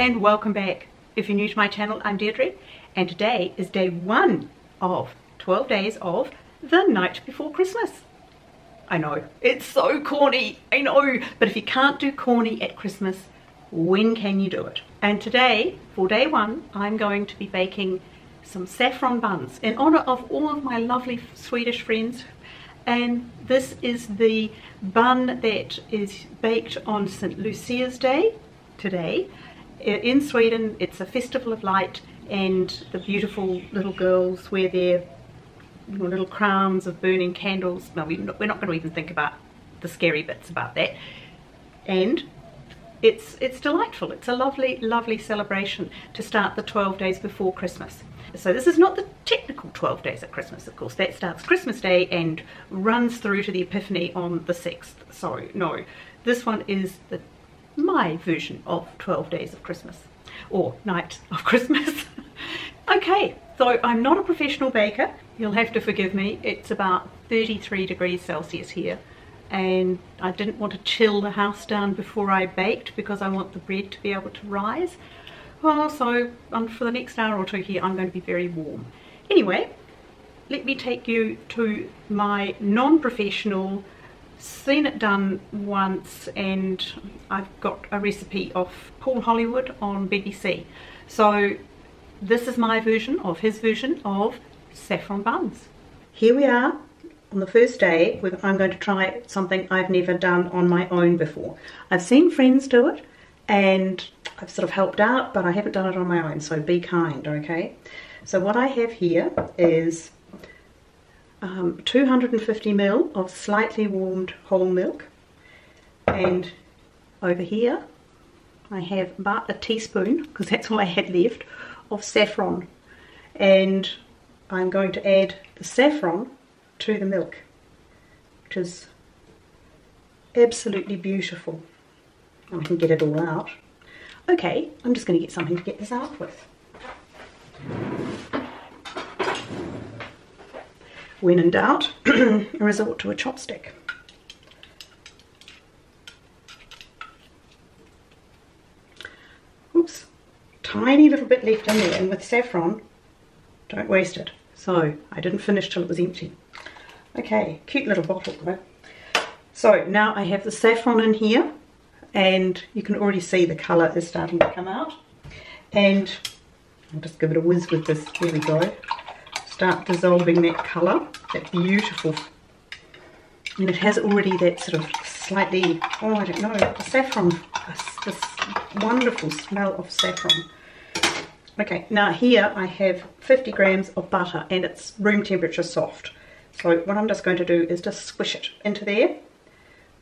and welcome back. If you're new to my channel, I'm Deirdre and today is day one of 12 days of the night before Christmas. I know, it's so corny, I know, but if you can't do corny at Christmas, when can you do it? And today, for day one, I'm going to be baking some saffron buns in honor of all of my lovely Swedish friends and this is the bun that is baked on St. Lucia's Day today in Sweden it's a festival of light and the beautiful little girls wear their little crowns of burning candles. No, we're not, we're not going to even think about the scary bits about that. And it's, it's delightful. It's a lovely, lovely celebration to start the 12 days before Christmas. So this is not the technical 12 days at Christmas, of course. That starts Christmas Day and runs through to the Epiphany on the 6th. So, no. This one is the my version of 12 days of Christmas or night of Christmas. okay, so I'm not a professional baker. You'll have to forgive me. It's about 33 degrees Celsius here and I didn't want to chill the house down before I baked because I want the bread to be able to rise. Well, so um, for the next hour or two here I'm going to be very warm. Anyway, let me take you to my non-professional seen it done once and I've got a recipe off Paul Hollywood on BBC. So this is my version of his version of saffron buns. Here we are on the first day I'm going to try something I've never done on my own before. I've seen friends do it and I've sort of helped out but I haven't done it on my own so be kind okay. So what I have here is um, 250 ml of slightly warmed whole milk. And over here I have about a teaspoon because that's all I had left of saffron. And I'm going to add the saffron to the milk which is absolutely beautiful. I can get it all out. Okay I'm just going to get something to get this out with when in doubt, resort to a chopstick. Oops, tiny little bit left in there, and with saffron, don't waste it. So, I didn't finish till it was empty. Okay, cute little bottle. So, now I have the saffron in here, and you can already see the colour is starting to come out. And I'll just give it a whiz with this, there we go start dissolving that colour, that beautiful, and it has already that sort of slightly, oh I don't know, saffron, this, this wonderful smell of saffron. Okay, now here I have 50 grams of butter and it's room temperature soft. So what I'm just going to do is just squish it into there.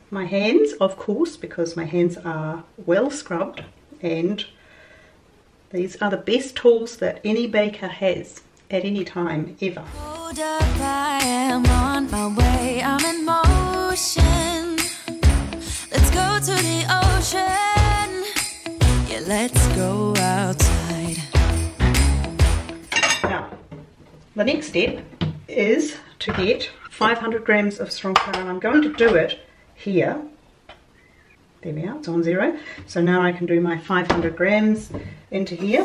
My hands, of course, because my hands are well scrubbed and these are the best tools that any baker has at any time, ever. Hold up, I am on my way, I'm in motion. Let's go to the ocean. Yeah, let's go outside. Now, the next step is to get 500 grams of strong flour and I'm going to do it here there we are, it's on zero. So now I can do my 500 grams into here.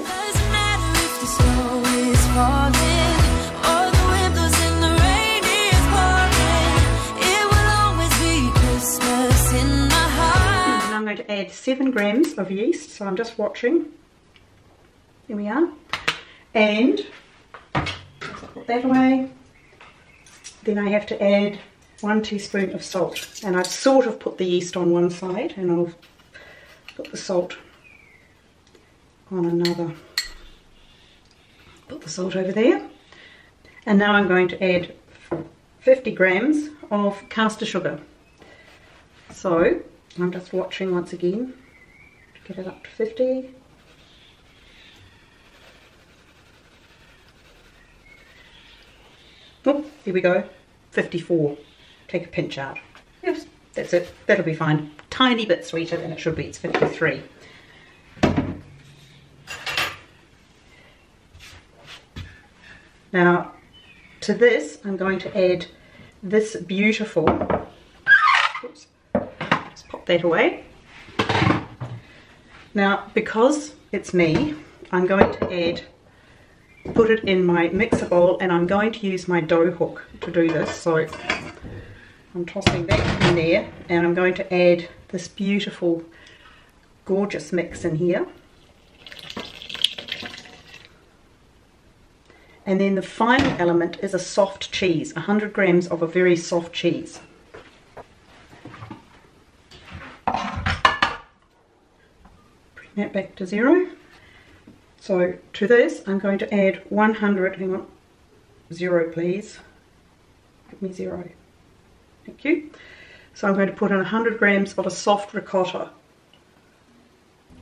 Going to add seven grams of yeast, so I'm just watching. Here we are. And put that away. Then I have to add one teaspoon of salt. And I've sort of put the yeast on one side and I'll put the salt on another put the salt over there. And now I'm going to add 50 grams of caster sugar. So I'm just watching once again to get it up to 50. Oh, here we go, 54. Take a pinch out. Yes, that's it. That'll be fine. Tiny bit sweeter than it should be. It's 53. Now, to this, I'm going to add this beautiful, that away. Now, because it's me, I'm going to add, put it in my mixer bowl and I'm going to use my dough hook to do this. So I'm tossing that in there and I'm going to add this beautiful, gorgeous mix in here. And then the final element is a soft cheese, 100 grams of a very soft cheese. That back to zero. So to this, I'm going to add 100, hang on, zero please. Give me zero. Thank you. So I'm going to put in 100 grams of a soft ricotta.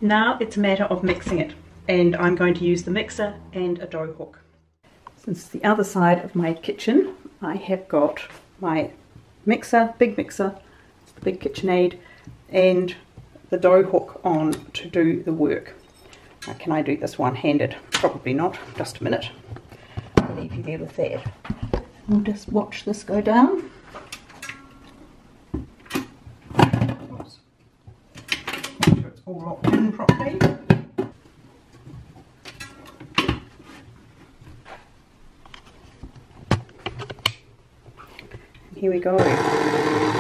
Now it's a matter of mixing it and I'm going to use the mixer and a dough hook. Since it's the other side of my kitchen I have got my mixer, big mixer, it's the big KitchenAid, and the dough hook on to do the work. Now, can I do this one-handed? Probably not. Just a minute. I'll leave you there with that. We'll just watch this go down. it's all locked in properly. here we go.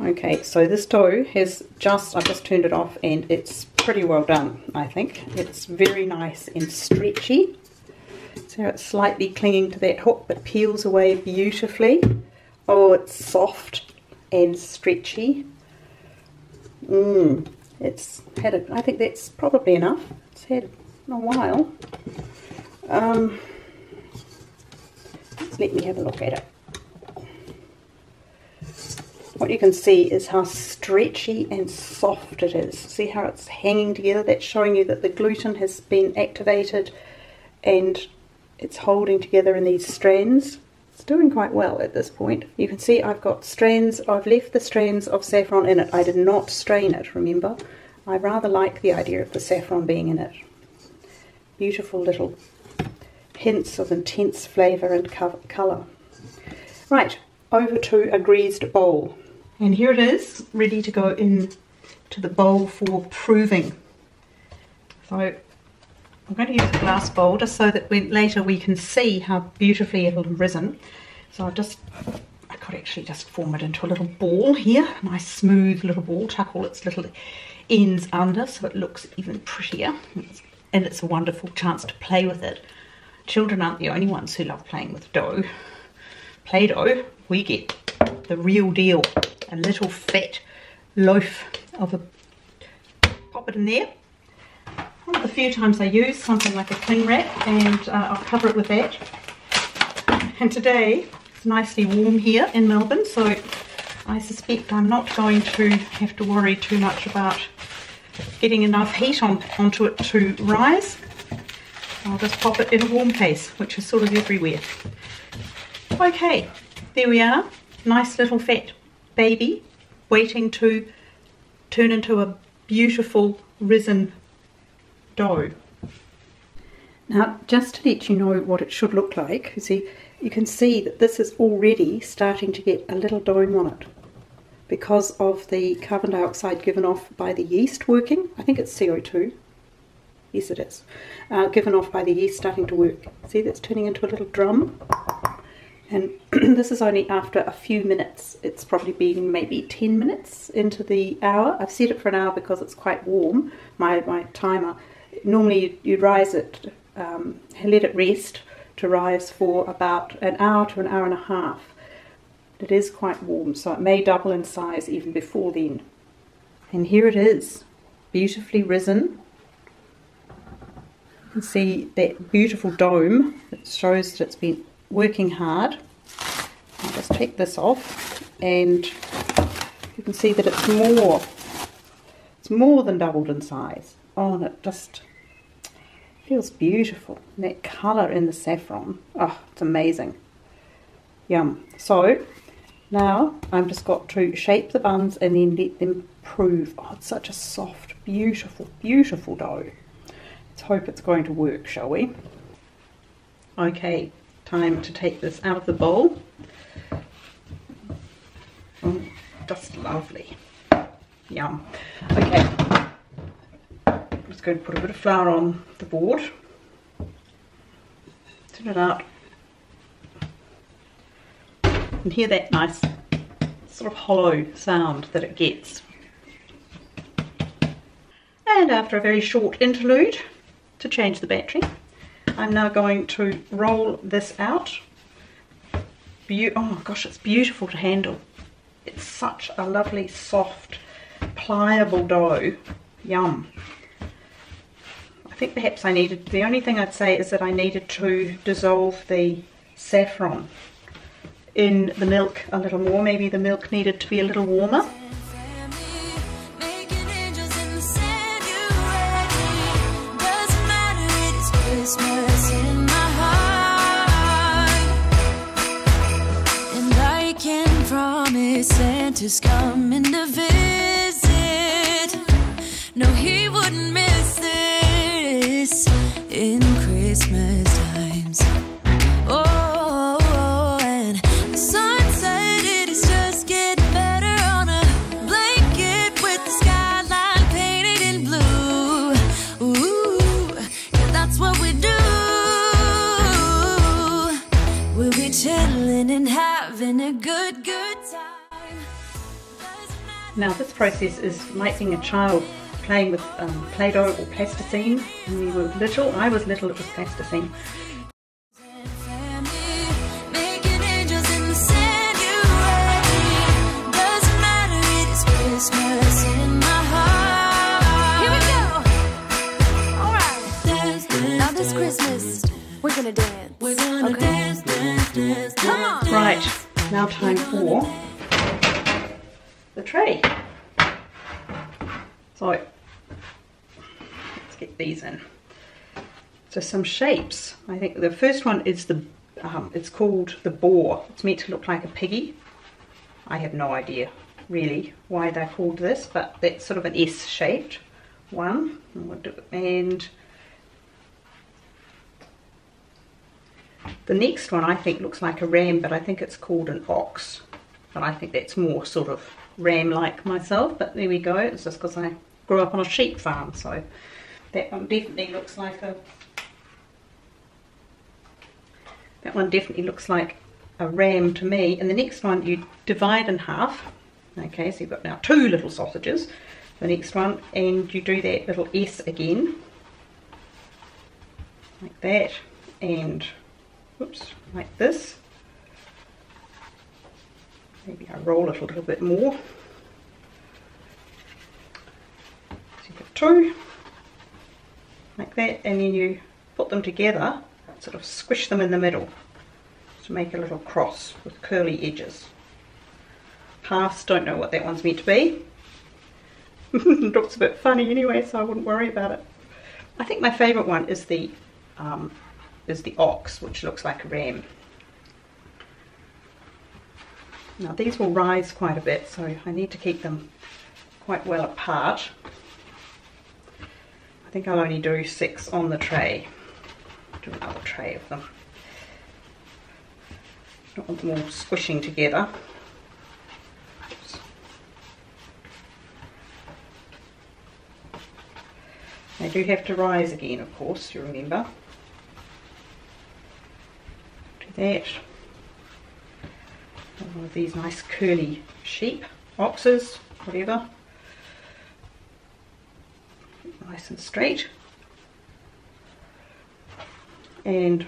Okay, so this dough has just, I've just turned it off and it's pretty well done, I think. It's very nice and stretchy. So it's slightly clinging to that hook but peels away beautifully. Oh, it's soft and stretchy. Mmm, it's had it, I think that's probably enough. It's had a while. Um, let me have a look at it. What you can see is how stretchy and soft it is. See how it's hanging together? That's showing you that the gluten has been activated and it's holding together in these strands. It's doing quite well at this point. You can see I've got strands, I've left the strands of saffron in it. I did not strain it, remember? I rather like the idea of the saffron being in it. Beautiful little hints of intense flavour and colour. Right, over to a greased bowl. And here it is, ready to go in to the bowl for proving. So I'm going to use a glass bowl just so that when, later we can see how beautifully it'll have risen. So I've just, I could actually just form it into a little ball here, a nice smooth little ball, tuck all its little ends under so it looks even prettier. And it's a wonderful chance to play with it. Children aren't the only ones who love playing with dough. Play-Doh, we get the real deal. A little fat loaf of a pop it in there. One of the few times I use something like a cling wrap and uh, I'll cover it with that. And today it's nicely warm here in Melbourne so I suspect I'm not going to have to worry too much about getting enough heat on, onto it to rise I'll just pop it in a warm case which is sort of everywhere okay there we are nice little fat baby waiting to turn into a beautiful risen dough. Now just to let you know what it should look like, you see you can see that this is already starting to get a little dome on it because of the carbon dioxide given off by the yeast working. I think it's CO2. Yes it is. Uh, given off by the yeast starting to work. See that's turning into a little drum and this is only after a few minutes. It's probably been maybe 10 minutes into the hour. I've set it for an hour because it's quite warm, my, my timer. Normally you rise it, um, let it rest to rise for about an hour to an hour and a half. It is quite warm, so it may double in size even before then. And here it is, beautifully risen. You can see that beautiful dome that shows that it's been working hard. I'll just take this off and you can see that it's more it's more than doubled in size. Oh, and it just feels beautiful. And that colour in the saffron, oh, it's amazing. Yum. So now I've just got to shape the buns and then let them prove. Oh, it's such a soft, beautiful, beautiful dough. Let's hope it's going to work, shall we? Okay, time to take this out of the bowl. Oh, just lovely. Yum. Okay, I'm just going to put a bit of flour on the board. Turn it out and hear that nice sort of hollow sound that it gets. And after a very short interlude to change the battery, I'm now going to roll this out. Be oh gosh, it's beautiful to handle. It's such a lovely, soft, pliable dough. Yum. I think perhaps I needed, the only thing I'd say is that I needed to dissolve the saffron in the milk a little more. Maybe the milk needed to be a little warmer. Santa's coming to visit. No, he Now this process is making a child playing with um, Play-Doh or plasticine. When we were little, I was little, it was plasticine. We're gonna dance. We're gonna okay. dance, dance, dance, Come on. Right, now time for the tray. So let's get these in. So some shapes. I think the first one is the, um, it's called the boar. It's meant to look like a piggy. I have no idea really why they're called this, but that's sort of an S shaped one. And the next one I think looks like a ram, but I think it's called an ox. But I think that's more sort of ram like myself, but there we go. It's just because I grew up on a sheep farm, so that one definitely looks like a that one definitely looks like a ram to me. And the next one you divide in half. Okay, so you've got now two little sausages. The next one, and you do that little S again, like that, and whoops, like this maybe I roll it a little bit more. So you have two, like that, and then you put them together, sort of squish them in the middle to make a little cross with curly edges. Halves, don't know what that one's meant to be. it looks a bit funny anyway, so I wouldn't worry about it. I think my favourite one is the um, is the ox, which looks like a ram. Now these will rise quite a bit, so I need to keep them quite well apart. I think I'll only do six on the tray. Do another tray of them. Don't want them all squishing together. They do have to rise again, of course, you remember. Do that one of these nice curly sheep, oxes, whatever. Nice and straight. And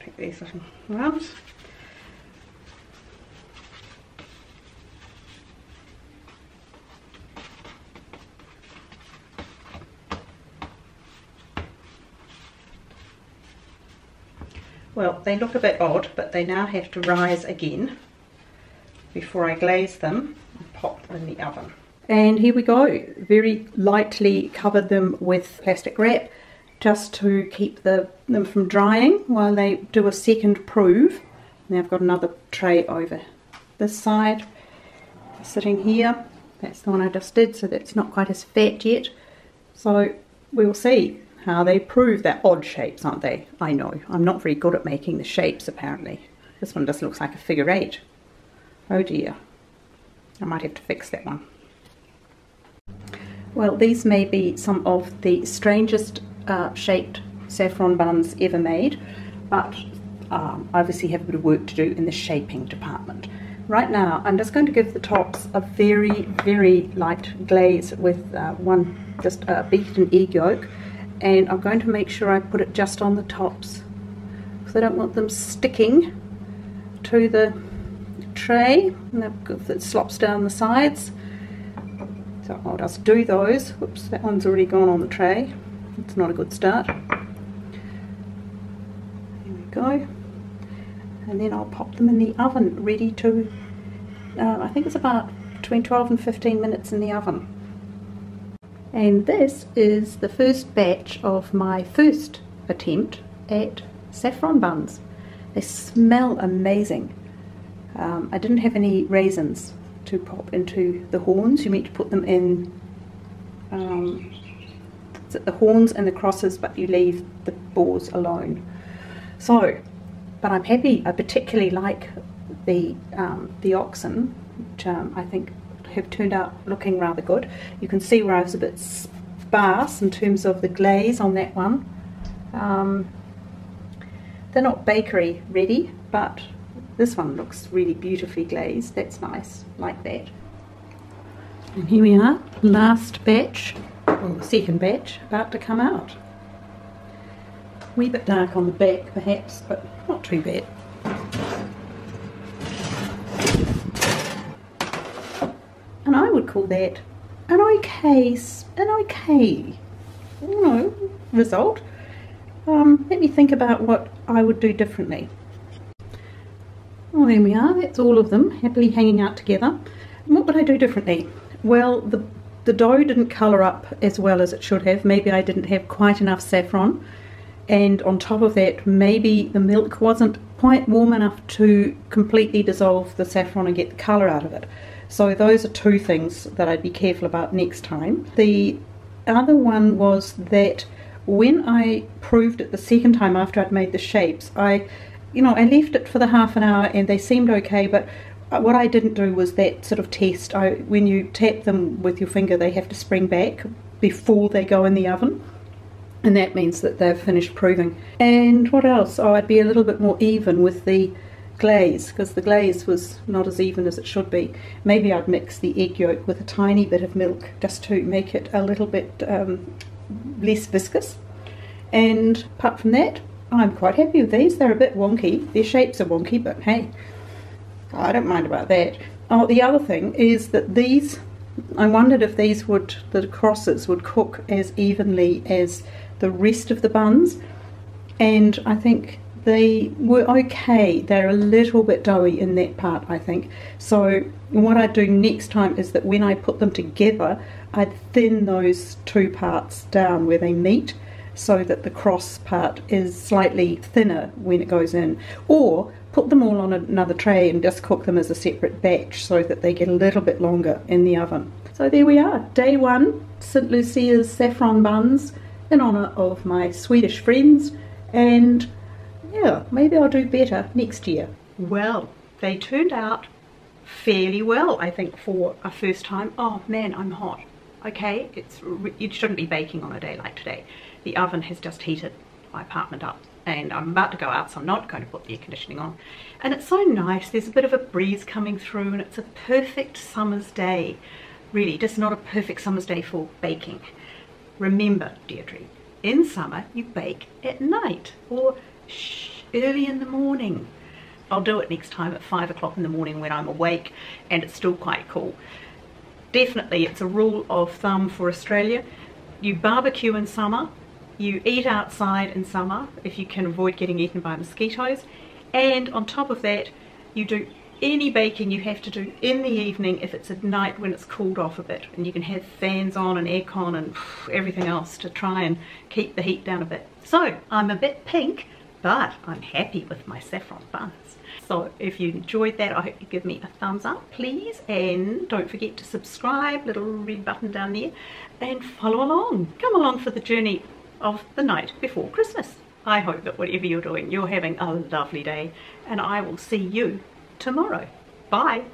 take these little arms. They look a bit odd, but they now have to rise again before I glaze them and pop them in the oven. And here we go, very lightly covered them with plastic wrap just to keep the, them from drying while they do a second prove. Now I've got another tray over this side sitting here. That's the one I just did, so that's not quite as fat yet. So we'll see how they prove. They're odd shapes, aren't they? I know. I'm not very good at making the shapes, apparently. This one just looks like a figure eight. Oh dear. I might have to fix that one. Well, these may be some of the strangest uh, shaped saffron buns ever made, but um, obviously have a bit of work to do in the shaping department. Right now, I'm just going to give the tops a very, very light glaze with uh, one just uh, beaten egg yolk, and I'm going to make sure I put it just on the tops because I don't want them sticking to the tray if it slops down the sides. So I'll just do those. Whoops, that one's already gone on the tray. It's not a good start. There we go. And then I'll pop them in the oven ready to, uh, I think it's about between 12 and 15 minutes in the oven. And this is the first batch of my first attempt at saffron buns. They smell amazing. Um, I didn't have any raisins to pop into the horns. You meant to put them in um, the horns and the crosses, but you leave the boars alone. So, but I'm happy. I particularly like the um, the oxen, which um, I think have turned out looking rather good. You can see where I was a bit sparse in terms of the glaze on that one. Um, they're not bakery ready, but this one looks really beautifully glazed. That's nice, like that. And here we are, last batch, or second batch, about to come out. Wee bit dark on the back perhaps, but not too bad. And I would call that an okay, an okay, you know, result. Um, let me think about what I would do differently. Well, there we are. That's all of them happily hanging out together. And what would I do differently? Well, the, the dough didn't colour up as well as it should have. Maybe I didn't have quite enough saffron. And on top of that, maybe the milk wasn't quite warm enough to completely dissolve the saffron and get the colour out of it. So those are two things that I'd be careful about next time. The other one was that when I proved it the second time after I'd made the shapes, I you know, I left it for the half an hour and they seemed okay, but what I didn't do was that sort of test. I, when you tap them with your finger, they have to spring back before they go in the oven. And that means that they've finished proving. And what else? Oh, I'd be a little bit more even with the glaze because the glaze was not as even as it should be. Maybe I'd mix the egg yolk with a tiny bit of milk just to make it a little bit um, less viscous. And apart from that, I'm quite happy with these. They're a bit wonky. Their shapes are wonky, but hey, I don't mind about that. Oh, the other thing is that these, I wondered if these would, the crosses would cook as evenly as the rest of the buns. And I think they were okay. They're a little bit doughy in that part, I think. So what I do next time is that when I put them together, I thin those two parts down where they meet so that the cross part is slightly thinner when it goes in or put them all on another tray and just cook them as a separate batch so that they get a little bit longer in the oven. So there we are, day one, St. Lucia's saffron buns in honour of my Swedish friends and yeah, maybe I'll do better next year. Well, they turned out fairly well, I think, for a first time. Oh man, I'm hot. Okay, it's it shouldn't be baking on a day like today the oven has just heated my apartment up and I'm about to go out so I'm not going to put the air conditioning on and it's so nice there's a bit of a breeze coming through and it's a perfect summer's day really just not a perfect summer's day for baking remember Deirdre in summer you bake at night or early in the morning I'll do it next time at five o'clock in the morning when I'm awake and it's still quite cool definitely it's a rule of thumb for Australia you barbecue in summer You eat outside in summer if you can avoid getting eaten by mosquitoes. And on top of that, you do any baking you have to do in the evening if it's at night when it's cooled off a bit and you can have fans on and aircon and everything else to try and keep the heat down a bit. So I'm a bit pink but I'm happy with my saffron buns. So if you enjoyed that I hope you give me a thumbs up please and don't forget to subscribe, little red button down there and follow along. Come along for the journey of the night before Christmas. I hope that whatever you're doing, you're having a lovely day and I will see you tomorrow. Bye.